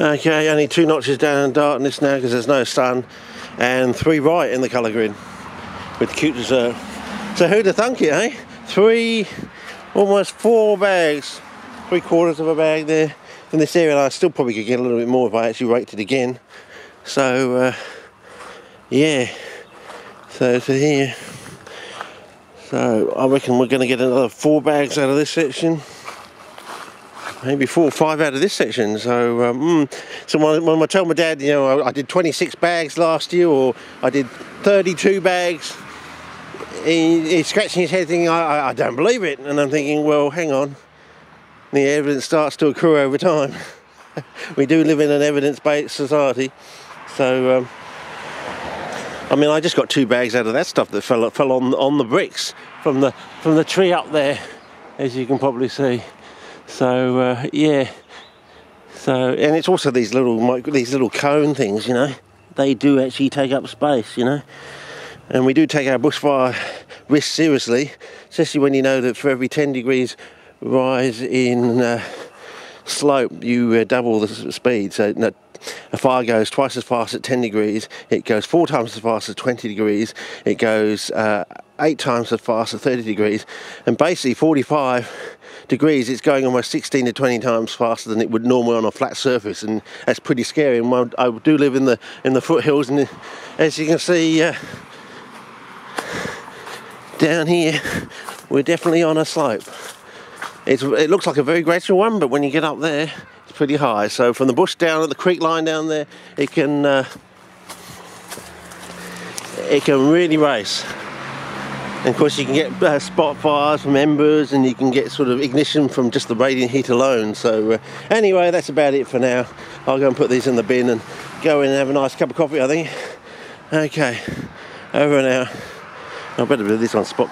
Okay, only two notches down in darkness now because there's no sun, and three right in the colour green with cute dessert. So who'd have thunk it, eh? Three, almost four bags, three quarters of a bag there in this area. and I still probably could get a little bit more if I actually raked it again. So, uh, yeah. So to here. So I reckon we're going to get another four bags out of this section maybe four or five out of this section. So, um, mm. so when, when I tell my dad, you know, I, I, did 26 bags last year, or I did 32 bags, he, he's scratching his head, thinking, I, I, don't believe it. And I'm thinking, well, hang on. The evidence starts to accrue over time. we do live in an evidence-based society, so. Um, I mean, I just got two bags out of that stuff that fell fell on on the bricks from the from the tree up there, as you can probably see. So uh, yeah. So and it's also these little micro, these little cone things, you know. They do actually take up space, you know. And we do take our bushfire risk seriously, especially when you know that for every 10 degrees rise in uh, slope, you uh, double the speed. So no, a fire goes twice as fast at 10 degrees, it goes four times as fast at 20 degrees, it goes uh, eight times as fast at 30 degrees, and basically 45 degrees, it's going almost 16 to 20 times faster than it would normally on a flat surface, and that's pretty scary. And I do live in the in the foothills, and as you can see uh, down here, we're definitely on a slope. It's, it looks like a very gradual one, but when you get up there, it's pretty high. So from the bush down at the creek line down there, it can uh, it can really race. And of course, you can get uh, spot fires from embers, and you can get sort of ignition from just the radiant heat alone. So, uh, anyway, that's about it for now. I'll go and put these in the bin and go in and have a nice cup of coffee, I think. Okay, over and out. I better do this on spot